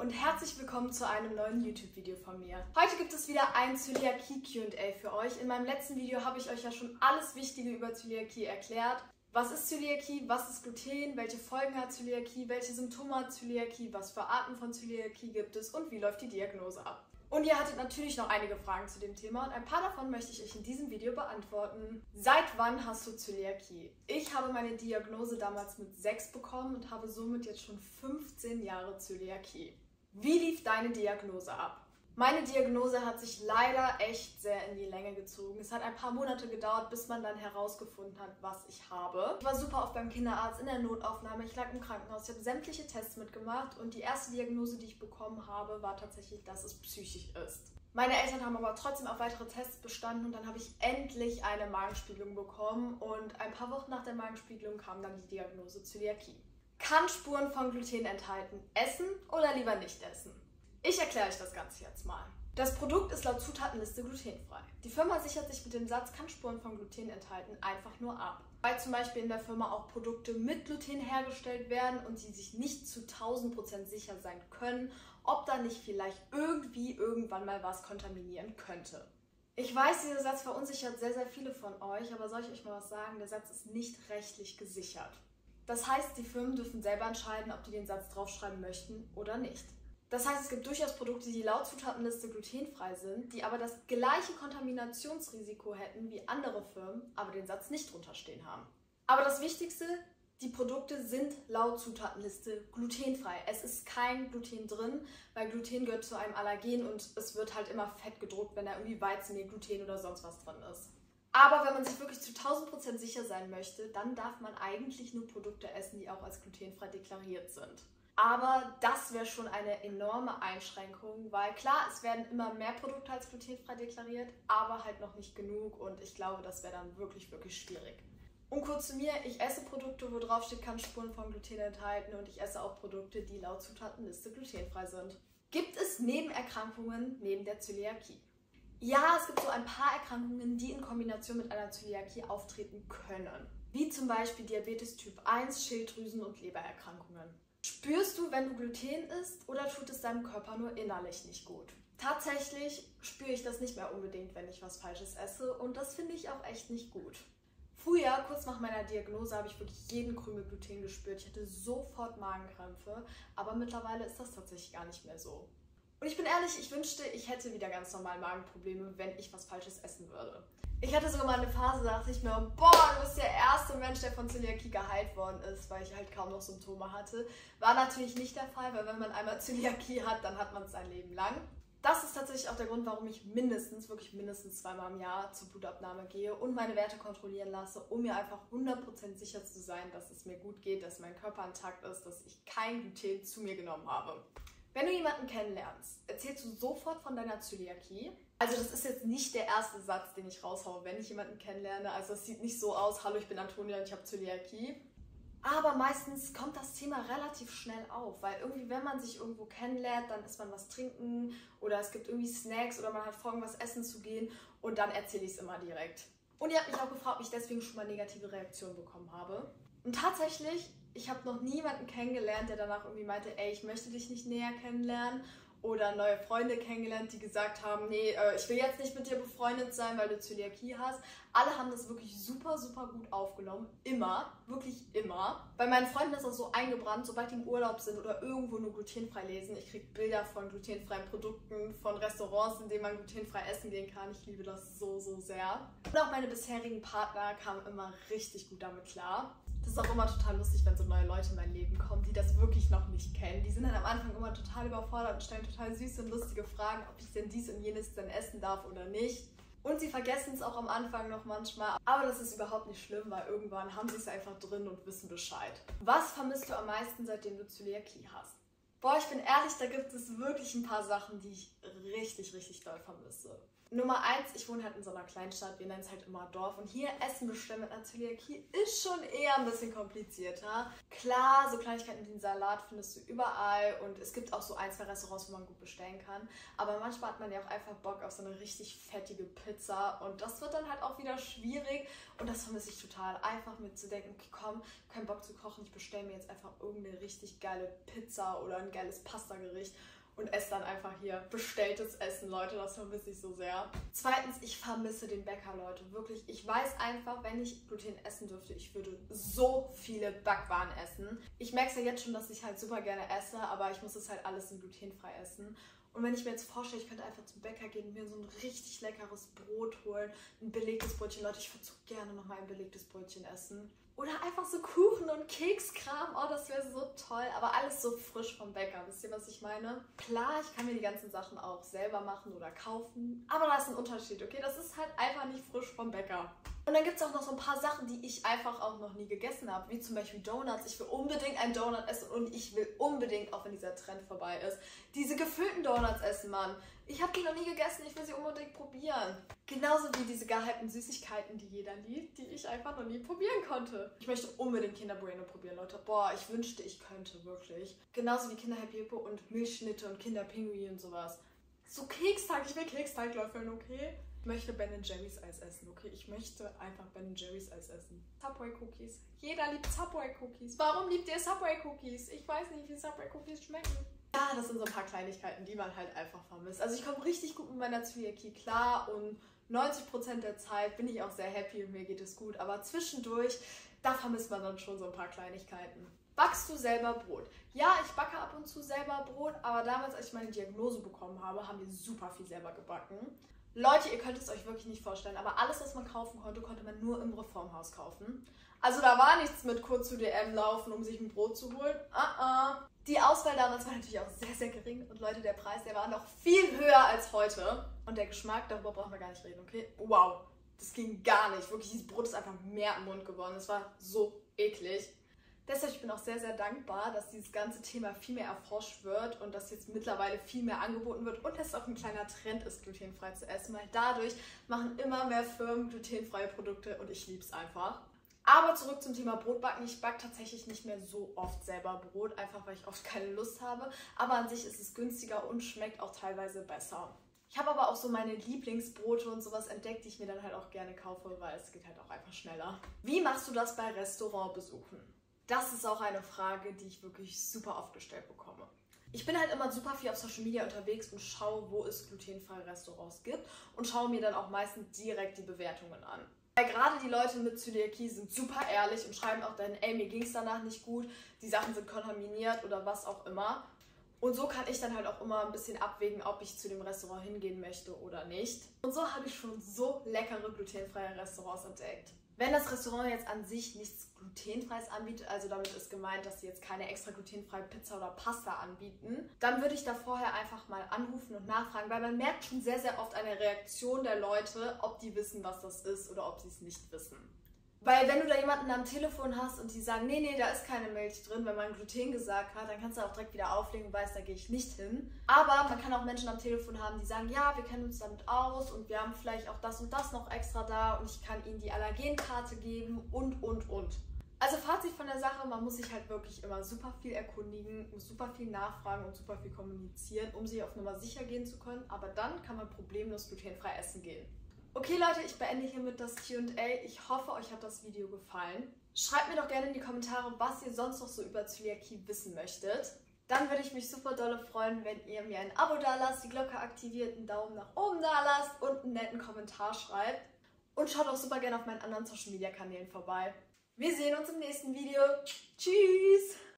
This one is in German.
und herzlich willkommen zu einem neuen YouTube-Video von mir. Heute gibt es wieder ein Zöliakie Q&A für euch. In meinem letzten Video habe ich euch ja schon alles Wichtige über Zöliakie erklärt. Was ist Zöliakie? Was ist Gluten? Welche Folgen hat Zöliakie? Welche Symptome hat Zöliakie? Was für Arten von Zöliakie gibt es? Und wie läuft die Diagnose ab? Und ihr hattet natürlich noch einige Fragen zu dem Thema und ein paar davon möchte ich euch in diesem Video beantworten. Seit wann hast du Zöliakie? Ich habe meine Diagnose damals mit 6 bekommen und habe somit jetzt schon 15 Jahre Zöliakie. Wie lief deine Diagnose ab? Meine Diagnose hat sich leider echt sehr in die Länge gezogen. Es hat ein paar Monate gedauert, bis man dann herausgefunden hat, was ich habe. Ich war super oft beim Kinderarzt in der Notaufnahme, ich lag im Krankenhaus, ich habe sämtliche Tests mitgemacht und die erste Diagnose, die ich bekommen habe, war tatsächlich, dass es psychisch ist. Meine Eltern haben aber trotzdem auf weitere Tests bestanden und dann habe ich endlich eine Magenspiegelung bekommen und ein paar Wochen nach der Magenspiegelung kam dann die Diagnose Zöliakie. Kann Spuren von Gluten enthalten? Essen oder lieber nicht essen? Ich erkläre euch das Ganze jetzt mal. Das Produkt ist laut Zutatenliste glutenfrei. Die Firma sichert sich mit dem Satz, kann Spuren von Gluten enthalten, einfach nur ab. Weil zum Beispiel in der Firma auch Produkte mit Gluten hergestellt werden und sie sich nicht zu 1000% sicher sein können, ob da nicht vielleicht irgendwie irgendwann mal was kontaminieren könnte. Ich weiß, dieser Satz verunsichert sehr, sehr viele von euch, aber soll ich euch mal was sagen? Der Satz ist nicht rechtlich gesichert. Das heißt, die Firmen dürfen selber entscheiden, ob die den Satz draufschreiben möchten oder nicht. Das heißt, es gibt durchaus Produkte, die laut Zutatenliste glutenfrei sind, die aber das gleiche Kontaminationsrisiko hätten wie andere Firmen, aber den Satz nicht drunter stehen haben. Aber das Wichtigste, die Produkte sind laut Zutatenliste glutenfrei. Es ist kein Gluten drin, weil Gluten gehört zu einem Allergen und es wird halt immer fett gedruckt, wenn da irgendwie Weizenmehl, Gluten oder sonst was drin ist. Aber wenn man sich wirklich zu 1000% sicher sein möchte, dann darf man eigentlich nur Produkte essen, die auch als glutenfrei deklariert sind. Aber das wäre schon eine enorme Einschränkung, weil klar, es werden immer mehr Produkte als glutenfrei deklariert, aber halt noch nicht genug und ich glaube, das wäre dann wirklich, wirklich schwierig. Und kurz zu mir, ich esse Produkte, wo drauf steht, kann Spuren von Gluten enthalten und ich esse auch Produkte, die laut Zutatenliste glutenfrei sind. Gibt es Nebenerkrankungen neben der Zöliakie? Ja, es gibt so ein paar Erkrankungen, die in Kombination mit einer Zöliakie auftreten können. Wie zum Beispiel Diabetes Typ 1, Schilddrüsen- und Lebererkrankungen. Spürst du, wenn du Gluten isst oder tut es deinem Körper nur innerlich nicht gut? Tatsächlich spüre ich das nicht mehr unbedingt, wenn ich was Falsches esse und das finde ich auch echt nicht gut. Früher, kurz nach meiner Diagnose, habe ich wirklich jeden Krümel Gluten gespürt. Ich hatte sofort Magenkrämpfe, aber mittlerweile ist das tatsächlich gar nicht mehr so. Und ich bin ehrlich, ich wünschte, ich hätte wieder ganz normal Magenprobleme, wenn ich was Falsches essen würde. Ich hatte sogar mal eine Phase, da dachte ich mir, boah, du bist der erste Mensch, der von Zöliakie geheilt worden ist, weil ich halt kaum noch Symptome hatte. War natürlich nicht der Fall, weil wenn man einmal Zöliakie hat, dann hat man es sein Leben lang. Das ist tatsächlich auch der Grund, warum ich mindestens, wirklich mindestens zweimal im Jahr zur Blutabnahme gehe und meine Werte kontrollieren lasse, um mir einfach 100% sicher zu sein, dass es mir gut geht, dass mein Körper intakt ist, dass ich kein Gluten zu mir genommen habe. Wenn du jemanden kennenlernst, erzählst du sofort von deiner Zöliakie. Also das ist jetzt nicht der erste Satz, den ich raushaue, wenn ich jemanden kennenlerne. Also es sieht nicht so aus, hallo, ich bin Antonia und ich habe Zöliakie. Aber meistens kommt das Thema relativ schnell auf, weil irgendwie, wenn man sich irgendwo kennenlernt, dann ist man was trinken oder es gibt irgendwie Snacks oder man hat vor, irgendwas essen zu gehen und dann erzähle ich es immer direkt. Und ihr habt mich auch gefragt, ob ich deswegen schon mal negative Reaktionen bekommen habe. Und tatsächlich ich habe noch niemanden kennengelernt, der danach irgendwie meinte, ey, ich möchte dich nicht näher kennenlernen. Oder neue Freunde kennengelernt, die gesagt haben, nee, äh, ich will jetzt nicht mit dir befreundet sein, weil du Zöliakie hast. Alle haben das wirklich super, super gut aufgenommen. Immer, wirklich immer. Bei meinen Freunden ist das so eingebrannt, sobald die im Urlaub sind oder irgendwo nur glutenfrei lesen. Ich kriege Bilder von glutenfreien Produkten, von Restaurants, in denen man glutenfrei essen gehen kann. Ich liebe das so, so sehr. Und auch meine bisherigen Partner kamen immer richtig gut damit klar. Das ist auch immer total lustig, wenn so neue Leute in mein Leben kommen, die das wirklich noch nicht kennen. Die sind dann am Anfang immer total überfordert und stellen total süße und lustige Fragen, ob ich denn dies und jenes denn essen darf oder nicht. Und sie vergessen es auch am Anfang noch manchmal. Aber das ist überhaupt nicht schlimm, weil irgendwann haben sie es einfach drin und wissen Bescheid. Was vermisst du am meisten, seitdem du Zöliakie hast? Boah, ich bin ehrlich, da gibt es wirklich ein paar Sachen, die ich richtig, richtig doll vermisse. Nummer eins, ich wohne halt in so einer Kleinstadt, wir nennen es halt immer Dorf. Und hier Essen bestellen mit einer Zöliakie ist schon eher ein bisschen komplizierter. Klar, so Kleinigkeiten wie den Salat findest du überall und es gibt auch so ein, zwei Restaurants, wo man gut bestellen kann. Aber manchmal hat man ja auch einfach Bock auf so eine richtig fettige Pizza und das wird dann halt auch wieder schwierig und das vermisse ich total. Einfach mir zu denken, okay, komm, kein Bock zu kochen, ich bestelle mir jetzt einfach irgendeine richtig geile Pizza oder ein geiles Pastagericht und esse dann einfach hier bestelltes Essen, Leute. Das vermisse ich so sehr. Zweitens, ich vermisse den Bäcker, Leute. Wirklich, ich weiß einfach, wenn ich Gluten essen dürfte, ich würde so viele Backwaren essen. Ich merke es ja jetzt schon, dass ich halt super gerne esse, aber ich muss es halt alles in glutenfrei essen. Und wenn ich mir jetzt vorstelle, ich könnte einfach zum Bäcker gehen und mir so ein richtig leckeres Brot holen, ein belegtes Brötchen. Leute, ich würde so gerne nochmal ein belegtes Brötchen essen. Oder einfach so Kuchen und Kekskram. Oh, das wäre so toll. Aber alles so frisch vom Bäcker. Wisst ihr, was ich meine? Klar, ich kann mir die ganzen Sachen auch selber machen oder kaufen. Aber da ist ein Unterschied, okay? Das ist halt einfach nicht frisch vom Bäcker. Und dann gibt es auch noch so ein paar Sachen, die ich einfach auch noch nie gegessen habe, wie zum Beispiel Donuts. Ich will unbedingt einen Donut essen und ich will unbedingt, auch wenn dieser Trend vorbei ist, diese gefüllten Donuts essen, Mann. Ich habe die noch nie gegessen, ich will sie unbedingt probieren. Genauso wie diese gehypten Süßigkeiten, die jeder liebt, die ich einfach noch nie probieren konnte. Ich möchte unbedingt Kinder Bueno probieren, Leute. Boah, ich wünschte, ich könnte, wirklich. Genauso wie Kinder Happy Hippo und Milchschnitte und Kinder Pinguin und sowas. So Keksteig, ich will Keksteig löffeln, okay? Ich möchte Ben Jerry's Eis essen, okay? Ich möchte einfach Ben Jerry's Eis essen. Subway Cookies. Jeder liebt Subway Cookies. Warum liebt ihr Subway Cookies? Ich weiß nicht, wie Subway Cookies schmecken. Ja, das sind so ein paar Kleinigkeiten, die man halt einfach vermisst. Also ich komme richtig gut mit meiner Zwiebelkie klar und 90% der Zeit bin ich auch sehr happy und mir geht es gut. Aber zwischendurch, da vermisst man dann schon so ein paar Kleinigkeiten. Backst du selber Brot? Ja, ich backe ab und zu selber Brot, aber damals, als ich meine Diagnose bekommen habe, haben wir super viel selber gebacken. Leute, ihr könnt es euch wirklich nicht vorstellen, aber alles, was man kaufen konnte, konnte man nur im Reformhaus kaufen. Also da war nichts mit kurz zu DM laufen, um sich ein Brot zu holen. Uh -uh. Die Auswahl damals war natürlich auch sehr, sehr gering und Leute, der Preis, der war noch viel höher als heute. Und der Geschmack, darüber brauchen wir gar nicht reden, okay? Wow, das ging gar nicht. Wirklich, dieses Brot ist einfach mehr im Mund geworden. Es war so eklig. Deshalb ich bin auch sehr, sehr dankbar, dass dieses ganze Thema viel mehr erforscht wird und dass jetzt mittlerweile viel mehr angeboten wird und dass es auch ein kleiner Trend ist, glutenfrei zu essen, weil dadurch machen immer mehr Firmen glutenfreie Produkte und ich liebe es einfach. Aber zurück zum Thema Brotbacken. Ich backe tatsächlich nicht mehr so oft selber Brot, einfach weil ich oft keine Lust habe. Aber an sich ist es günstiger und schmeckt auch teilweise besser. Ich habe aber auch so meine Lieblingsbrote und sowas entdeckt, die ich mir dann halt auch gerne kaufe, weil es geht halt auch einfach schneller. Wie machst du das bei Restaurantbesuchen? Das ist auch eine Frage, die ich wirklich super oft gestellt bekomme. Ich bin halt immer super viel auf Social Media unterwegs und schaue, wo es glutenfreie Restaurants gibt und schaue mir dann auch meistens direkt die Bewertungen an. Weil gerade die Leute mit Zöliakie sind super ehrlich und schreiben auch dann, ey, mir ging es danach nicht gut, die Sachen sind kontaminiert oder was auch immer. Und so kann ich dann halt auch immer ein bisschen abwägen, ob ich zu dem Restaurant hingehen möchte oder nicht. Und so habe ich schon so leckere glutenfreie Restaurants entdeckt. Wenn das Restaurant jetzt an sich nichts glutenfreies anbietet, also damit ist gemeint, dass sie jetzt keine extra glutenfreie Pizza oder Pasta anbieten, dann würde ich da vorher einfach mal anrufen und nachfragen, weil man merkt schon sehr, sehr oft eine Reaktion der Leute, ob die wissen, was das ist oder ob sie es nicht wissen. Weil wenn du da jemanden am Telefon hast und die sagen, nee, nee, da ist keine Milch drin, wenn man Gluten gesagt hat, dann kannst du auch direkt wieder auflegen und weißt, da gehe ich nicht hin. Aber man kann auch Menschen am Telefon haben, die sagen, ja, wir kennen uns damit aus und wir haben vielleicht auch das und das noch extra da und ich kann ihnen die Allergenkarte geben und, und, und. Also Fazit von der Sache, man muss sich halt wirklich immer super viel erkundigen, muss super viel nachfragen und super viel kommunizieren, um sich auf Nummer sicher gehen zu können. Aber dann kann man problemlos glutenfrei essen gehen. Okay Leute, ich beende hiermit das Q&A. Ich hoffe, euch hat das Video gefallen. Schreibt mir doch gerne in die Kommentare, was ihr sonst noch so über Zöliakie wissen möchtet. Dann würde ich mich super dolle freuen, wenn ihr mir ein Abo da lasst, die Glocke aktiviert, einen Daumen nach oben da lasst und einen netten Kommentar schreibt. Und schaut auch super gerne auf meinen anderen Social Media Kanälen vorbei. Wir sehen uns im nächsten Video. Tschüss!